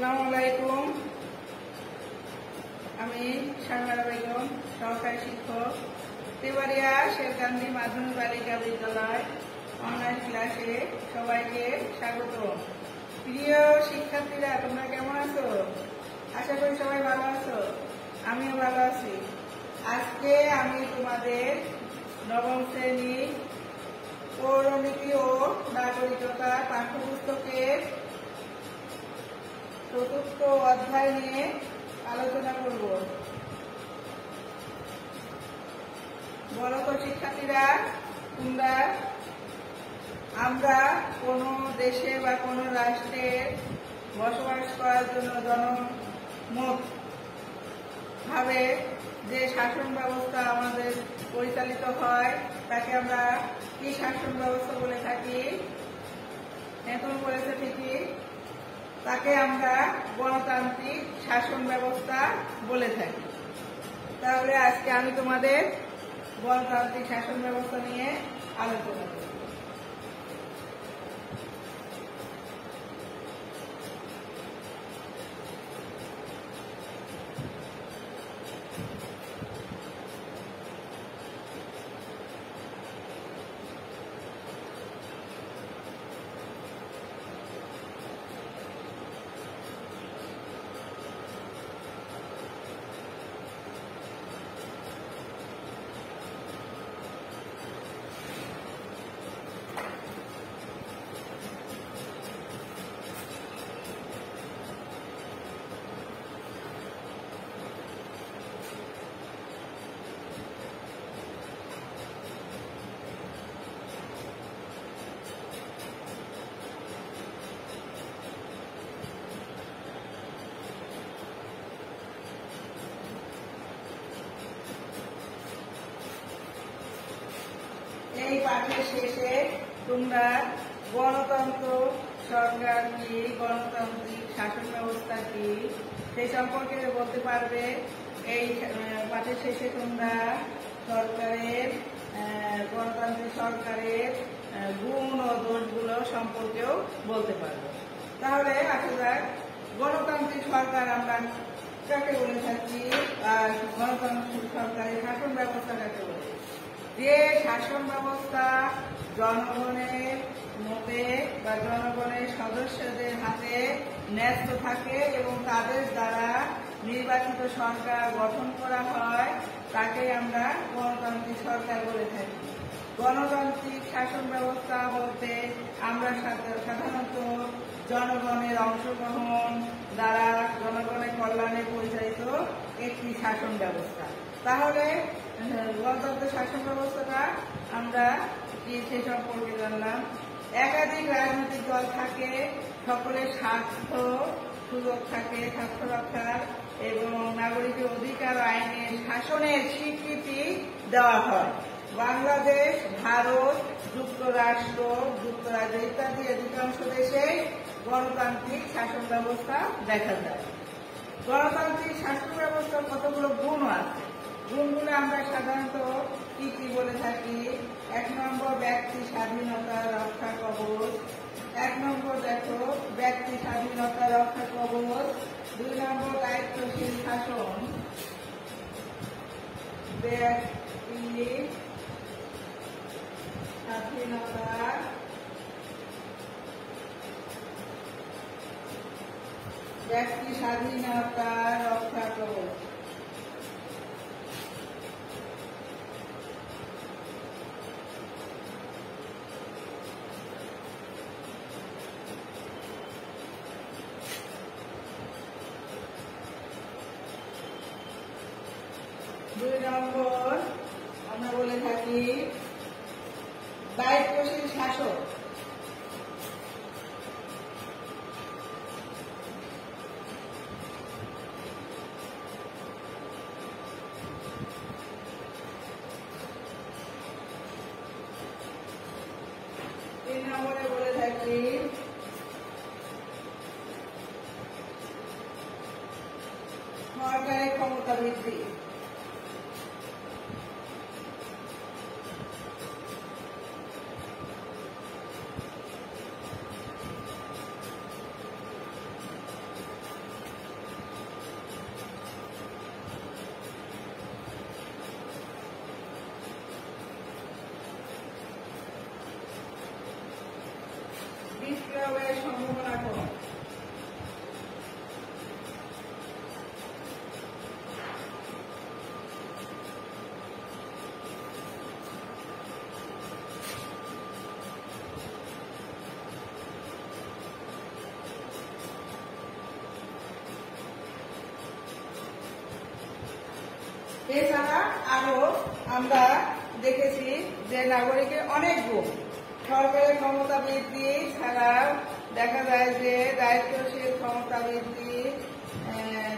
আসসালামু আমি শাহনারা বেগম, সহকারী শিক্ষক, তেবাড়িয়া শেখ গান্ধী মাধ্যমিক বালিকা বিদ্যালয় অনলাইন ক্লাসে সবাইকে স্বাগত। প্রিয় শিক্ষার্থীরা, তোমরা কেমন আছো? আশা করি সবাই ভালো আছো। আমিও ভালো আছি। আজকে আমি তোমাদের নবম শ্রেণি, পৌরনীতি ও নাগরিকতা পাঠ্যপুস্তকের চতুর্থ অধ্যায় নিয়ে আলোচনা করব। বলো শিক্ষার্থীরা, তোমরা, আমরা কোনো দেশে বা কোনো রাষ্ট্রে বসবাস করার জন্য জনমত ভাবে যে শাসন ব্যবস্থা আমাদের পরিচালিত হয়, তাকে আমরা কি শাসন ব্যবস্থা বলে থাকি? এখন বলেছে ঠিকই। তাকে আমরা গণতান্ত্রিক শাসন ব্যবস্থা বলে থাকি। তাহলে আজকে আমি তোমাদের গণতান্ত্রিক শাসন ব্যবস্থা নিয়ে আলোচনা করব। এই পাঠের শেষে তোমরা গণতন্ত্র সরকার কি গণতান্ত্রিক শাসন ব্যবস্থা কি সেই সম্পর্কে বলতে পারবে, এই পাঠের শেষে তোমরা সরকারের গণতান্ত্রিক সরকারের গুণ ও দোষগুলো সম্পর্কেও বলতে পারবে। তাহলে আসা যাক গণতান্ত্রিক সরকার আমরা কাকে বলে থাকি, আর গণতান্ত্রিক সরকারের শাসন ব্যবস্থা কাকে বলে যে শাসন ব্যবস্থা জনগণের মতে বা জনগণের সদস্যদের হাতে ন্যস্ত থাকে এবং তাদের দ্বারা নির্বাচিত সরকার গঠন করা হয় তাকে আমরা গণতান্ত্রিক সরকার বলে থাকি। গণতান্ত্রিক শাসন ব্যবস্থা বলতে আমরা সাধারণত জনগণের অংশগ্রহণ দ্বারা জনগণের কল্যাণে পরিচালিত একটি শাসন ব্যবস্থা। তাহলে গণতন্ত্র শাসন ব্যবস্থাটা আমরা সে সম্পর্কে জানলাম, একাধিক রাজনৈতিক দল থাকে, সকলের স্বার্থ সুযোগ থাকে, স্বার্থ রক্ষার এবং নাগরিকের অধিকার আইনের শাসনের স্বীকৃতি দেওয়া হয়। বাংলাদেশ, ভারত, যুক্তরাষ্ট্র, যুক্তরাজ্য ইত্যাদি অধিকাংশ দেশে গণতান্ত্রিক শাসন ব্যবস্থা দেখা যায়। গণতান্ত্রিক শাসন ব্যবস্থার কতগুলো গুণ আছে? গুণগুলো আমরা সাধারণত কি কি বলে থাকি? এক নম্বর ব্যক্তি স্বাধীনতা রক্ষা কবচ। এক নম্বর দেখো, ব্যক্তি স্বাধীনতা রক্ষা কবচ। দুই নম্বর দায়িত্বশীল শাসন। ব্যক্তি স্বাধীনতা ব্যক্তি স্বাধীনতা রক্ষা কবচ। এছাড়া আরও, আমরা দেখেছি যে নাগরিকের অনেক গুণ সরকারের ক্ষমতা বৃদ্ধি ছাড়াও দেখা যায় যে দায়িত্বশীল ক্ষমতা বৃদ্ধি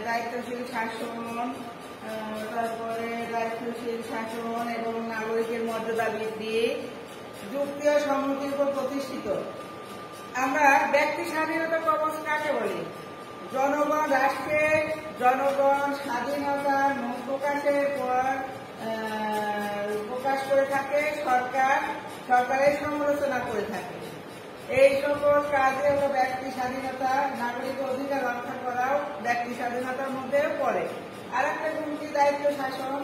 দায়িত্বশীল শাসন তারপরে দায়িত্বশীল শাসন এবং নাগরিকের মর্যাদা বৃদ্ধি যুক্তি ও সম্মতির উপর প্রতিষ্ঠিত। আমরা ব্যক্তি স্বাধীনতা কবচ কাকে বলি? জনগণ, রাষ্ট্রের জনগণ স্বাধীনতা প্রকাশের পর প্রকাশ করে থাকে, সরকার, সরকারের সমালোচনা করে থাকে। এই সকল কাজে হলো ব্যক্তি স্বাধীনতা, নাগরিক অধিকার রক্ষা করাও ব্যক্তি স্বাধীনতার মধ্যে পড়ে। আর একটা গুণটি দায়িত্ব শাসন,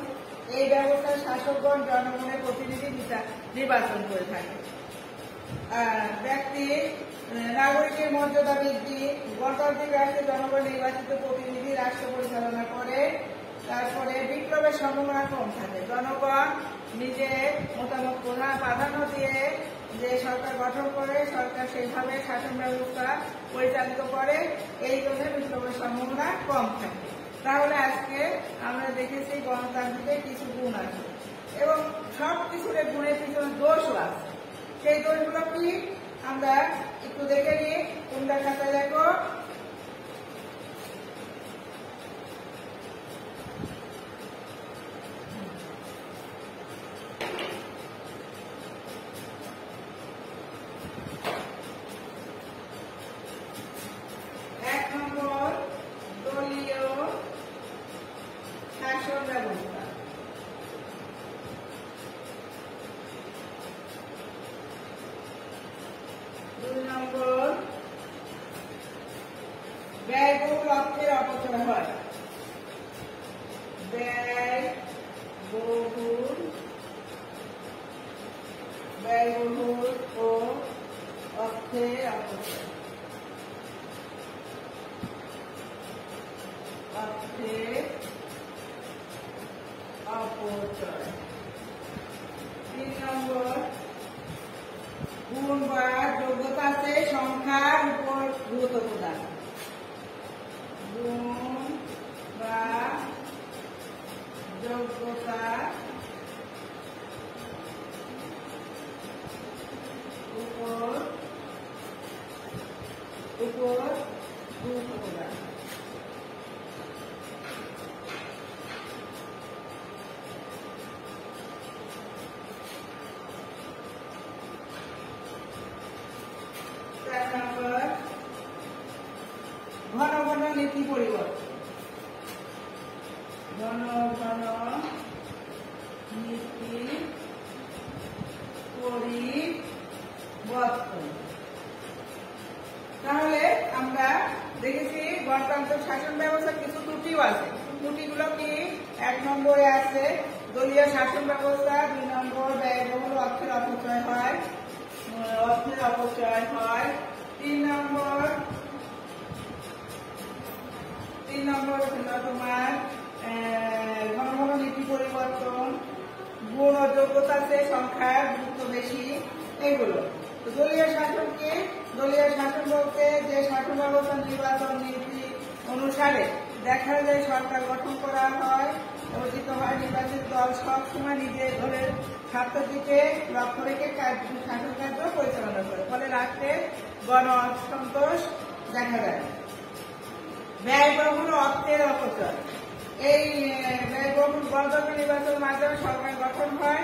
এই ব্যবস্থার শাসকগণ জনগণের প্রতিনিধি নির্বাচন করে থাকে। ব্যক্তি নাগরিকের মর্যাদা বৃদ্ধি গণতান্ত্রিক রাষ্ট্রে জনগণ নির্বাচিত প্রতিনিধি, রাষ্ট্র পরিচালনা করে তারপরে বিপ্লবের সম্ভাবনা কম থাকে। জনগণ নিজে মতামত প্রধান প্রাধান্য দিয়ে যে সরকার গঠন করে, সরকার সেইভাবে শাসন ব্যবস্থা পরিচালিত করে, এই জন্য বিপ্লবের সম্ভাবনা কম থাকে। তাহলে আজকে আমরা দেখেছি গণতান্ত্রিকের কিছু গুণ আছে। এবং সব কিছুর গুণের পিছনে দোষও আছে। সেই দোষগুলো কি? আমরা একটু দেখে নিই। কোনটা খাতা দেখো। অর্থের অপচয় হয়। নম্বর যোগ্যতাতে সংখ্যার উপর গুরুত্ব প্রদান। যোগ্যতা উপর উপর গুরুত্ব ঘন ঘন নীতি পরিবর্তন ঘন নীতি তাহলে আমরা দেখেছি গণতন্ত্র শাসন ব্যবস্থার কিছু ত্রুটিও আছে। ত্রুটিগুলো কি? এক নম্বরে আছে দলীয় শাসন ব্যবস্থা, দুই নম্বর ব্যয়বহুল অর্থের অপচয় হয়, অর্থের অপচয় হয়। তিন নম্বর তিন নম্বর হলো তোমার ঘন ঘন নীতি পরিবর্তন গুণ ও যোগ্যতাতে সংখ্যার গুরুত্ব বেশি এগুলো দলীয় শাসনকে, দলীয় শাসন বলতে যে শাসন ব্যবস্থা নির্বাচন নীতি অনুসারে দেখা যায় সরকার গঠন করা হয় অর্জিত হয়, নির্বাচিত দল সবসময় নিজের দলের স্বার্থের দিকে লক্ষ্য রেখে শাসন কার্য পরিচালনা করে। ফলে রাষ্ট্রের গণ অসন্তোষ দেখা যায় ব্যয় ব্যয়বহুল অর্থের অপচয়। এই গণতন্ত্র নির্বাচনের মাধ্যমে সরকার গঠন হয়।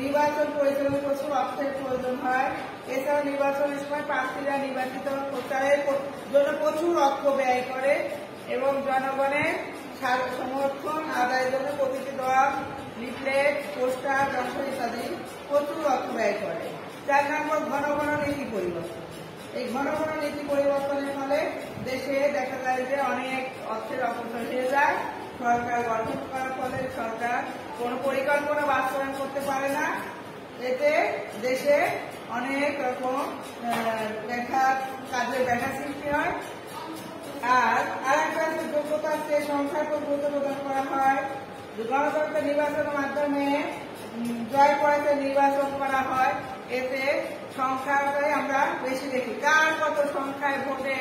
নির্বাচন পরিচালনায় প্রচুর অর্থের প্রয়োজন হয়। এছাড়া নির্বাচনের সময় প্রার্থীরা নির্বাচিত প্রচারের জন্য প্রচুর অর্থ ব্যয় করে এবং জনগণের সমর্থন আদায়ের জন্য প্রতিটি দল, লিফলেট, পোস্টার যন্ত্র ইত্যাদি প্রচুর অর্থ ব্যয় করে। চার নম্বর ঘন ঘন নীতি পরিবর্তন। এই ঘন ঘন নীতি পরিবর্তনের ফলে দেশে দেখা যায় যে অনেক অর্থের অপচয় হয়ে যায়। সরকার গঠন করার ফলে সরকার কোনো পরিকল্পনা বাস্তবায়ন করতে পারে না। এতে দেশে অনেক রকম ব্যাখ্যা কাজের ব্যাখ্যা সৃষ্টি হয়। আর আরেকটা হচ্ছে যোগ্যতাকে সংখ্যার উপর গুরুত্ব প্রদান করা হয়। গণতন্ত্র নির্বাচনের মাধ্যমে জয় পড়াতে নির্বাচন করা হয়। এতে সংখ্যাটাই আমরা বেশি দেখি। কার কত সংখ্যায় ভোটে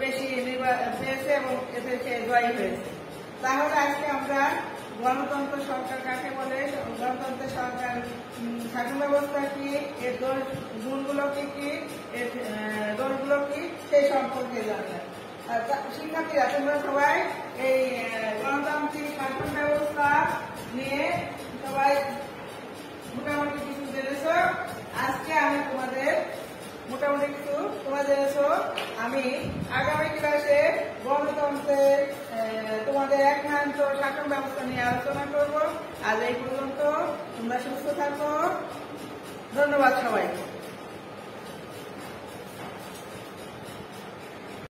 বেশি পেয়েছে এবং এতে জয়ী হয়েছে? তাহলে আজকে আমরা গণতন্ত্র সরকার কাকে বলে? গণতন্ত্র সরকার শাসন ব্যবস্থা কি? এর গুণগুলো কি কি? এর দোষগুলো কি? সেই সম্পর্কে তা- শিক্ষার্থীরা, তোমরা সবাই এই গণতান্ত্রিক শাসন ব্যবস্থা নিয়ে সবাই মোটামুটি কিছু জেনেছ। আজকে আমি তোমাদের মোটামুটি কিছু তোমরা জেনেছ। আমি আগামী ক্লাসে গণতন্ত্রের তোমাদের একমাত্র শাসন ব্যবস্থা নিয়ে আলোচনা করব। আজ এই পর্যন্ত তোমরা সুস্থ থাকো। ধন্যবাদ সবাইকে।